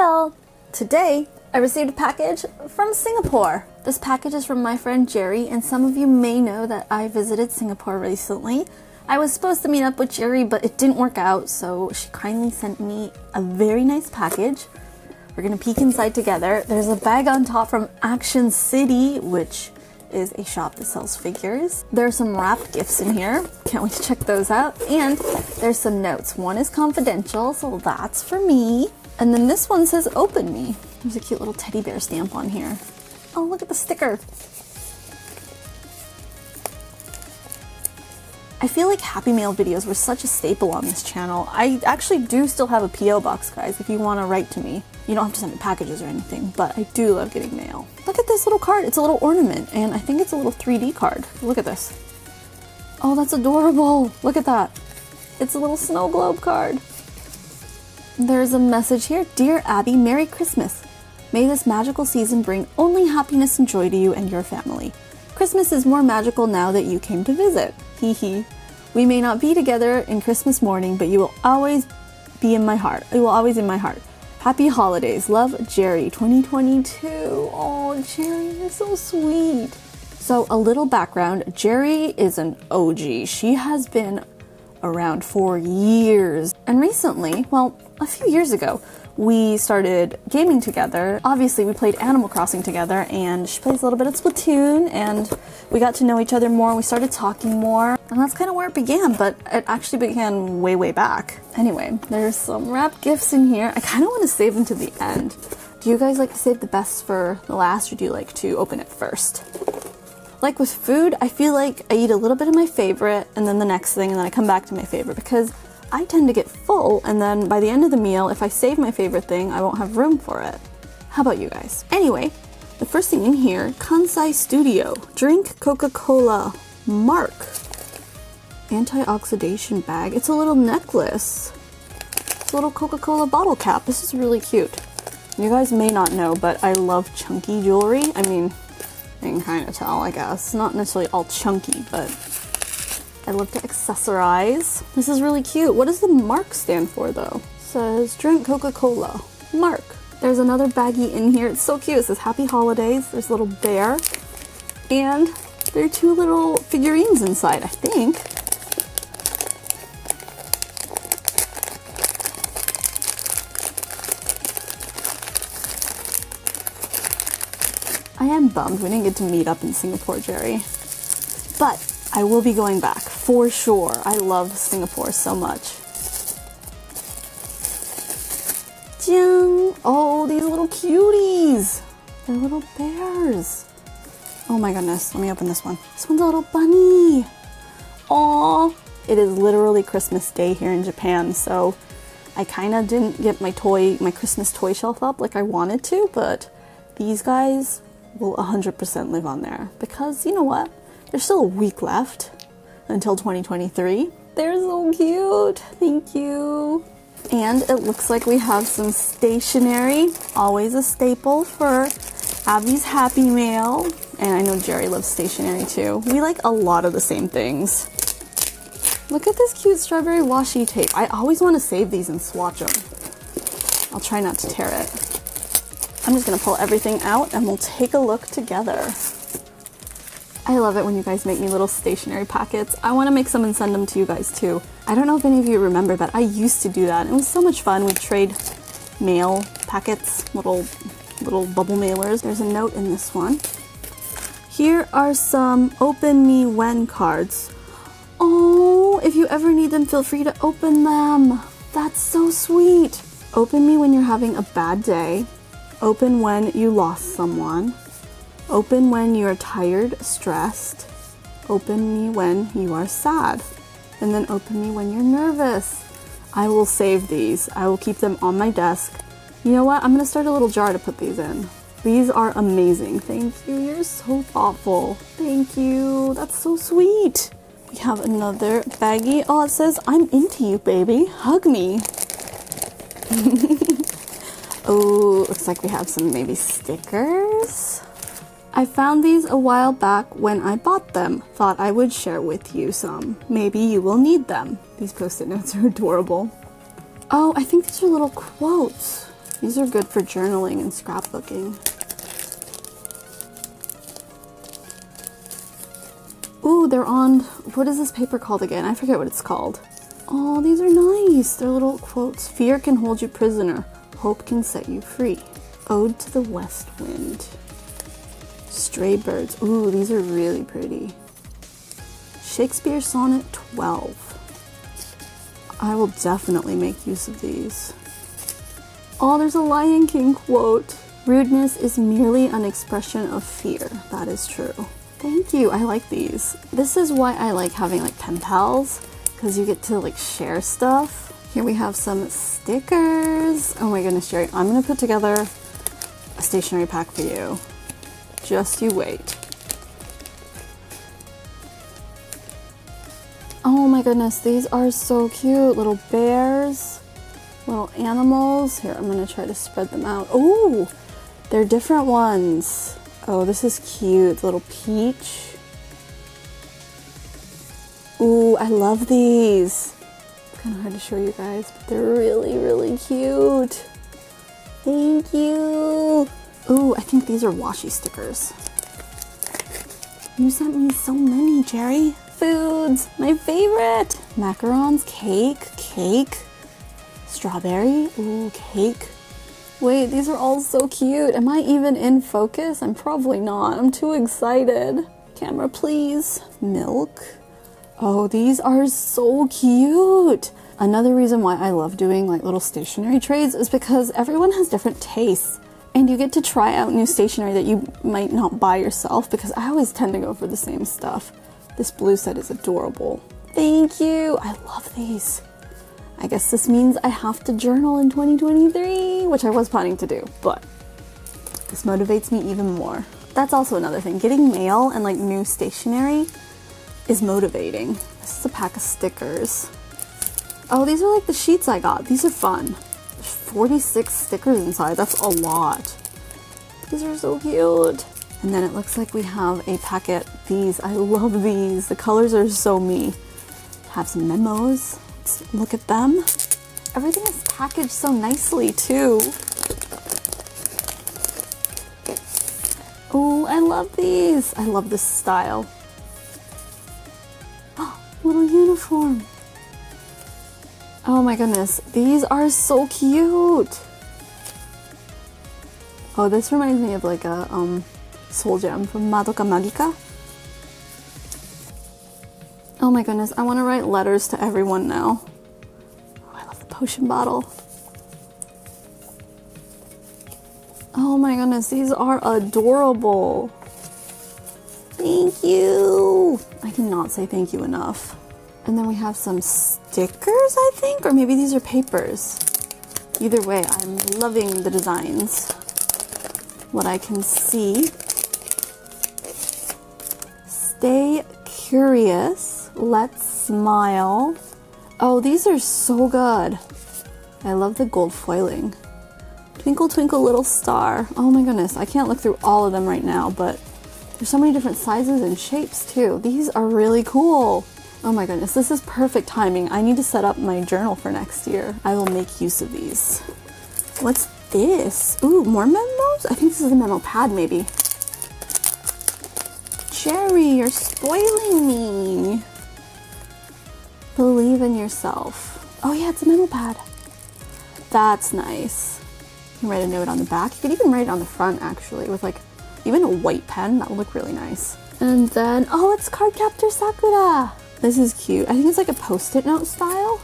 All! Today I received a package from Singapore. This package is from my friend Jerry, and some of you may know that I visited Singapore recently. I was supposed to meet up with Jerry, but it didn't work out, so she kindly sent me a very nice package. We're gonna peek inside together. There's a bag on top from Action City, which is a shop that sells figures. There's some wrapped gifts in here. Can't wait to check those out. And there's some notes. One is confidential, so that's for me. And then this one says open me. There's a cute little teddy bear stamp on here. Oh, look at the sticker. I feel like Happy Mail videos were such a staple on this channel. I actually do still have a P.O. box, guys, if you want to write to me. You don't have to send me packages or anything, but I do love getting mail. Look at this little card. It's a little ornament, and I think it's a little 3D card. Look at this. Oh, that's adorable. Look at that. It's a little snow globe card. There's a message here. Dear Abi, Merry Christmas. May this magical season bring only happiness and joy to you and your family. Christmas is more magical now that you came to visit. Hee hee. We may not be together in Christmas morning, but you will always be in my heart. You will always be in my heart. Happy holidays. Love, Jerry. 2022. Oh, Jerry, you're so sweet. So, a little background Jerry is an OG. She has been around for years. And recently, well, a few years ago, we started gaming together. Obviously, we played Animal Crossing together, and she plays a little bit of Splatoon, and we got to know each other more. We started talking more, and that's kind of where it began, but it actually began way, way back. Anyway, there's some wrapped gifts in here. I kind of want to save them to the end. Do you guys like to save the best for the last, or do you like to open it first? Like with food, I feel like I eat a little bit of my favorite and then the next thing, and then I come back to my favorite because I tend to get full, and then by the end of the meal, if I save my favorite thing, I won't have room for it. How about you guys? Anyway, the first thing in here Kansai Studio. Drink Coca Cola. Mark. Anti-oxidation bag. It's a little necklace. It's a little Coca Cola bottle cap. This is really cute. You guys may not know, but I love chunky jewelry. I mean, you can kind of tell, I guess. Not necessarily all chunky, but I love to accessorize. This is really cute. What does the mark stand for though? It says drink Coca-Cola. Mark. There's another baggie in here. It's so cute. It says happy holidays. There's a little bear. And there are two little figurines inside, I think. I am bummed we didn't get to meet up in Singapore, Jerry. But I will be going back for sure. I love Singapore so much. Oh, these little cuties! They're little bears. Oh my goodness, let me open this one. This one's a little bunny. Aw, it is literally Christmas Day here in Japan, so I kind of didn't get my toy, my Christmas toy shelf up like I wanted to, but these guys will 100% live on there because you know what? There's still a week left until 2023. They're so cute. Thank you. And it looks like we have some stationery, always a staple for Abi's Happy Mail. And I know Jerry loves stationery too. We like a lot of the same things. Look at this cute strawberry washi tape. I always want to save these and swatch them. I'll try not to tear it. I'm just gonna pull everything out and we'll take a look together. I love it when you guys make me little stationery packets. I want to make some and send them to you guys too. I don't know if any of you remember, but I used to do that. It was so much fun. We'd trade mail packets, little little bubble mailers. There's a note in this one. Here are some open me when cards. Oh, if you ever need them, feel free to open them. That's so sweet. Open me when you're having a bad day. Open when you lost someone. Open when you are tired, stressed. Open me when you are sad. And then open me when you're nervous. I will save these. I will keep them on my desk. You know what? I'm going to start a little jar to put these in. These are amazing. Thank you. You're so thoughtful. Thank you. That's so sweet. We have another baggie. Oh, it says, I'm into you, baby. Hug me. oh, looks like we have some maybe stickers. I found these a while back when I bought them. Thought I would share with you some. Maybe you will need them. These post-it notes are adorable. Oh, I think these are little quotes. These are good for journaling and scrapbooking. Ooh, they're on, what is this paper called again? I forget what it's called. Oh, these are nice. They're little quotes. Fear can hold you prisoner. Hope can set you free. Ode to the West Wind. Stray Birds. Ooh, these are really pretty. Shakespeare Sonnet 12. I will definitely make use of these. Oh, there's a Lion King quote. Rudeness is merely an expression of fear. That is true. Thank you. I like these. This is why I like having like pen pals because you get to like share stuff. Here we have some stickers. Oh my goodness, Jerry. I'm going to put together a stationery pack for you. Just you wait. Oh my goodness, these are so cute. Little bears, little animals. Here, I'm going to try to spread them out. Oh, they're different ones. Oh, this is cute. Little peach. Ooh, I love these. Kind of hard to show you guys, but they're really, really cute. Thank you. Ooh, I think these are washi stickers. You sent me so many, Jerry. Foods, my favorite. Macarons, cake, cake, strawberry, ooh, cake, Wait, these are all so cute. Am I even in focus? I'm probably not. I'm too excited. Camera, please. Milk. Oh, these are so cute. Another reason why I love doing like little stationery trades is because everyone has different tastes and you get to try out new stationery that you might not buy yourself because I always tend to go for the same stuff. This blue set is adorable. Thank you. I love these. I guess this means I have to journal in 2023, which I was planning to do, but this motivates me even more. That's also another thing. Getting mail and like new stationery is motivating. This is a pack of stickers. Oh, these are like the sheets I got. These are fun. There's 46 stickers inside. That's a lot. These are so cute. And then it looks like we have a packet. These, I love these. The colors are so me. Have some memos. Let's look at them. Everything is packaged so nicely too. Oh, I love these. I love this style. Oh, little uniform. Oh my goodness, these are so cute. Oh, this reminds me of like a um, soul gem from Madoka Magica. Oh my goodness, I want to write letters to everyone now. Oh, I love the potion bottle. Oh my goodness, these are adorable. Thank you. I cannot say thank you enough. And then we have some stickers, I think, or maybe these are papers. Either way, I'm loving the designs. What I can see. Stay curious. Let's smile. Oh, these are so good. I love the gold foiling. Twinkle, twinkle, little star. Oh my goodness, I can't look through all of them right now, but there's so many different sizes and shapes too. These are really cool. Oh my goodness, this is perfect timing. I need to set up my journal for next year. I will make use of these. What's this? Ooh, more memos? I think this is a memo pad maybe. Jerry, you're spoiling me. Believe in yourself. Oh yeah, it's a memo pad. That's nice. You can write a note on the back. You could even write it on the front actually with like even a white pen. That would look really nice. And then, oh, it's Cardcaptor Sakura. This is cute. I think it's like a post-it note style.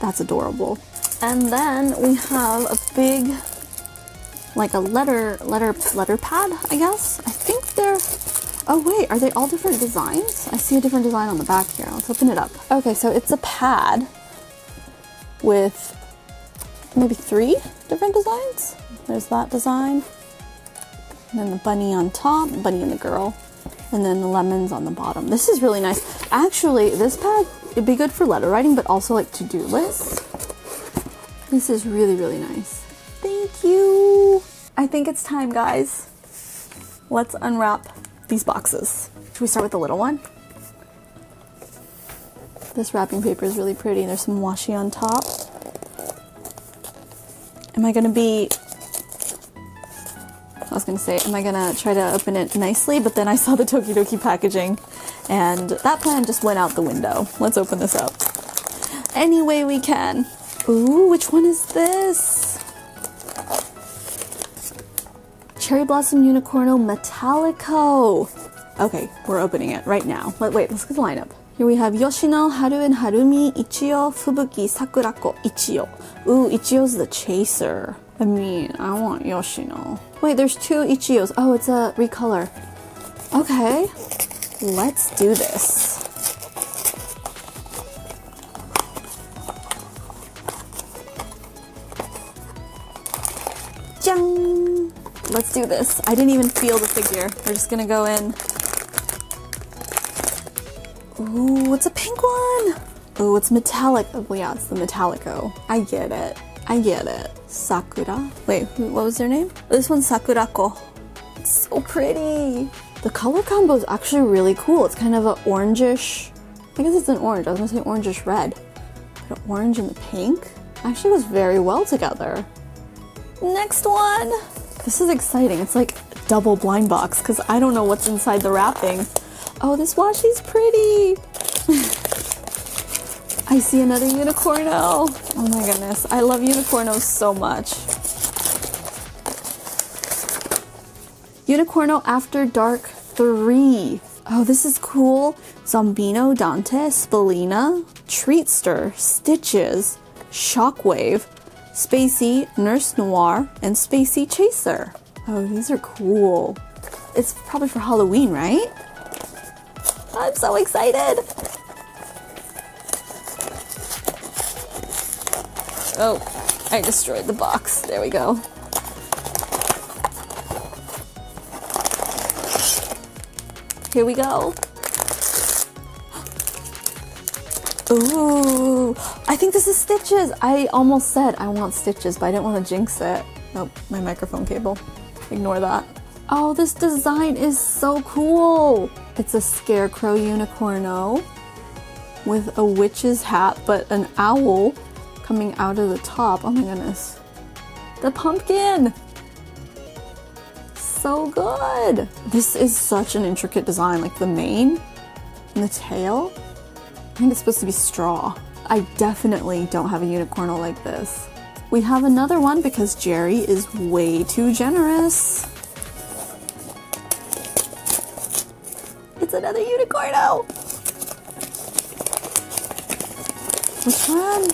That's adorable. And then we have a big, like a letter, letter, letter pad, I guess. I think they're Oh wait, are they all different designs? I see a different design on the back here. Let's open it up. Okay, so it's a pad with maybe three different designs. There's that design. And then the bunny on top, bunny and the girl. And then the lemons on the bottom. This is really nice. Actually, this pad, it'd be good for letter writing, but also like to-do lists. This is really, really nice. Thank you. I think it's time, guys. Let's unwrap these boxes. Should we start with the little one? This wrapping paper is really pretty. And there's some washi on top. Am I gonna be I was gonna say, am I gonna try to open it nicely? But then I saw the Tokidoki packaging and that plan just went out the window. Let's open this up. Any way we can. Ooh, which one is this? Cherry Blossom Unicorno Metallico. Okay, we're opening it right now. Wait, wait, let's get the lineup. Here we have Yoshino, Haru and Harumi, Ichiyo, Fubuki, Sakurako, Ichiyo. Ooh, Ichiyo's the chaser. I mean, I want Yoshino. Wait, there's two Ichios. Oh, it's a recolor. Okay, let's do this. Jang! Let's do this. I didn't even feel the figure. We're just gonna go in. Ooh, it's a pink one! Ooh, it's metallic. Oh, yeah, it's the Metallico. I get it. I get it. Sakura. Wait, what was their name? This one's Sakurako. It's so pretty. The color combo is actually really cool. It's kind of an orangish. I guess it's an orange. I was gonna say orangish red. But orange and the pink actually goes very well together. Next one. This is exciting. It's like double blind box because I don't know what's inside the wrapping. Oh, this washi's pretty. I see another unicorno. Oh my goodness. I love unicornos so much. Unicorno After Dark 3. Oh, this is cool. Zombino, Dante, Spallina, Treatster, Stitches, Shockwave, Spacey, Nurse Noir, and Spacey Chaser. Oh, these are cool. It's probably for Halloween, right? I'm so excited. Oh, I destroyed the box. There we go. Here we go. Ooh, I think this is Stitches. I almost said I want Stitches, but I didn't want to jinx it. Nope, my microphone cable. Ignore that. Oh, this design is so cool. It's a scarecrow unicorno with a witch's hat, but an owl coming out of the top. Oh my goodness. The pumpkin! So good! This is such an intricate design, like the mane and the tail. I think it's supposed to be straw. I definitely don't have a unicorno like this. We have another one because Jerry is way too generous. It's another unicorno! Which one?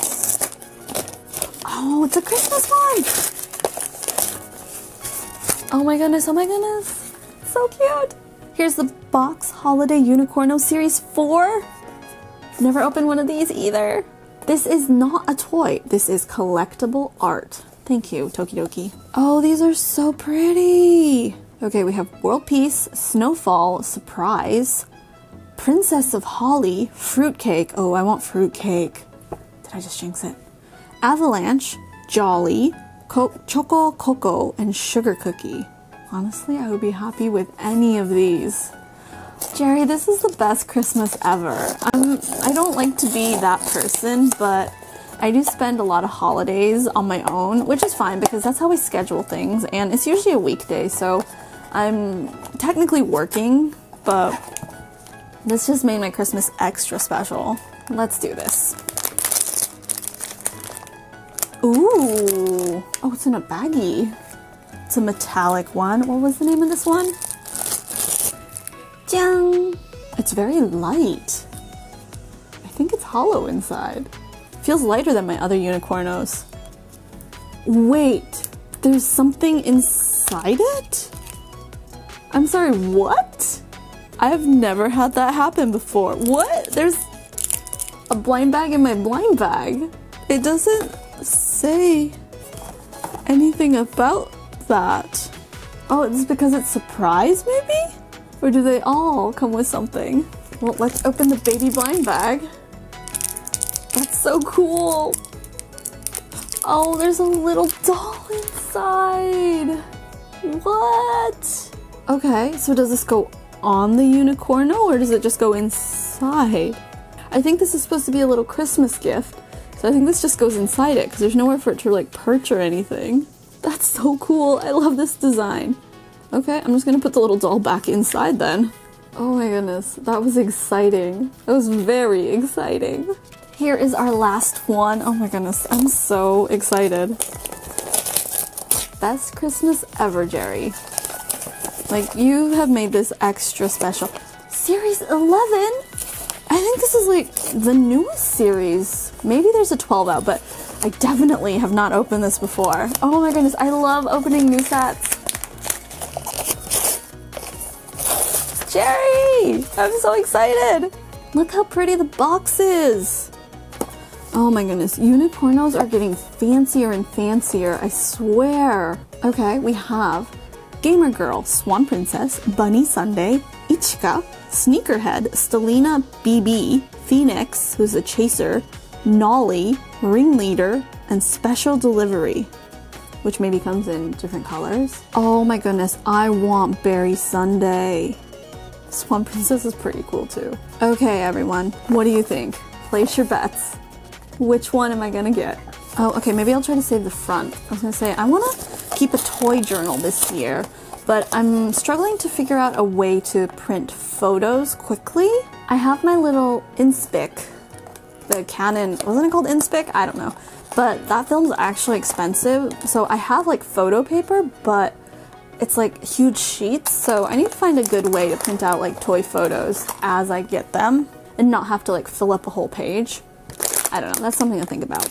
Oh, it's a Christmas one! Oh my goodness, oh my goodness. So cute! Here's the Box Holiday Unicorno Series 4. Never opened one of these either. This is not a toy. This is collectible art. Thank you, Tokidoki. Oh, these are so pretty. Okay, we have World Peace, Snowfall, Surprise, Princess of Holly, Fruitcake. Oh, I want Fruitcake. Did I just jinx it? Avalanche, Jolly, Co Choco Coco, and Sugar Cookie. Honestly, I would be happy with any of these. Jerry, this is the best Christmas ever. I'm, I don't like to be that person, but I do spend a lot of holidays on my own, which is fine because that's how we schedule things, and it's usually a weekday, so I'm technically working, but this just made my Christmas extra special. Let's do this. Ooh, oh, it's in a baggie. It's a metallic one. What was the name of this one? Jiang! It's very light. I think it's hollow inside. Feels lighter than my other unicornos. Wait, there's something inside it? I'm sorry, what? I've never had that happen before. What? There's a blind bag in my blind bag. It doesn't say anything about that. Oh, it's because it's surprise, maybe? Or do they all come with something? Well, let's open the baby blind bag. That's so cool. Oh, there's a little doll inside. What? Okay, so does this go on the unicorno or does it just go inside? I think this is supposed to be a little Christmas gift. So I think this just goes inside it because there's nowhere for it to like perch or anything. That's so cool. I love this design. Okay, I'm just gonna put the little doll back inside then. Oh my goodness, that was exciting. That was very exciting. Here is our last one. Oh my goodness, I'm so excited. Best Christmas ever, Jerry. Like, you have made this extra special. Series 11? Think this is like the newest series. Maybe there's a 12 out, but I definitely have not opened this before. Oh my goodness, I love opening new sets. Jerry! I'm so excited! Look how pretty the box is! Oh my goodness, unicornos are getting fancier and fancier, I swear. Okay, we have Gamer Girl, Swan Princess, Bunny Sunday, Ichika, Sneakerhead, Stelina BB, Phoenix, who's a chaser, Nolly, Ringleader, and Special Delivery, which maybe comes in different colors. Oh my goodness, I want Berry Sunday. Swan Princess is pretty cool too. Okay, everyone, what do you think? Place your bets. Which one am I gonna get? Oh, okay, maybe I'll try to save the front. I was gonna say, I wanna keep a toy journal this year, but I'm struggling to figure out a way to print photos quickly. I have my little Inspic, the Canon, wasn't it called Inspic? I don't know. But that film's actually expensive, so I have like photo paper, but it's like huge sheets, so I need to find a good way to print out like toy photos as I get them and not have to like fill up a whole page. I don't know, that's something to think about.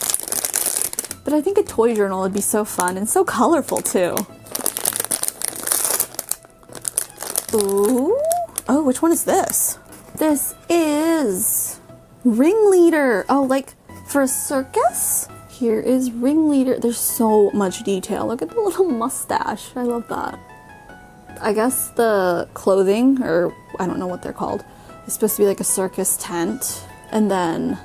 But I think a toy journal would be so fun and so colorful too. Ooh. Oh, which one is this? This is Ringleader. Oh, like for a circus? Here is Ringleader. There's so much detail. Look at the little mustache. I love that. I guess the clothing, or I don't know what they're called, is supposed to be like a circus tent. And then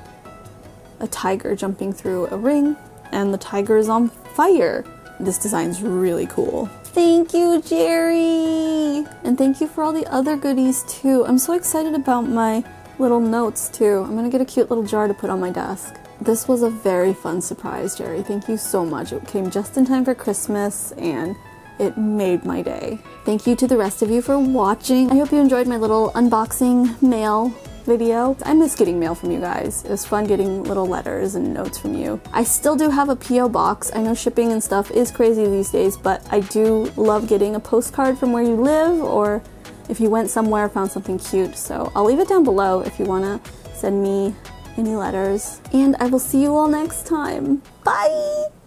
a tiger jumping through a ring, and the tiger is on fire. This design's really cool. Thank you, Jerry! And thank you for all the other goodies too. I'm so excited about my little notes too. I'm gonna get a cute little jar to put on my desk. This was a very fun surprise, Jerry. Thank you so much. It came just in time for Christmas and it made my day. Thank you to the rest of you for watching. I hope you enjoyed my little unboxing mail video. I miss getting mail from you guys. It was fun getting little letters and notes from you. I still do have a P.O. box. I know shipping and stuff is crazy these days, but I do love getting a postcard from where you live or if you went somewhere, found something cute. So I'll leave it down below if you wanna send me any letters. And I will see you all next time. Bye!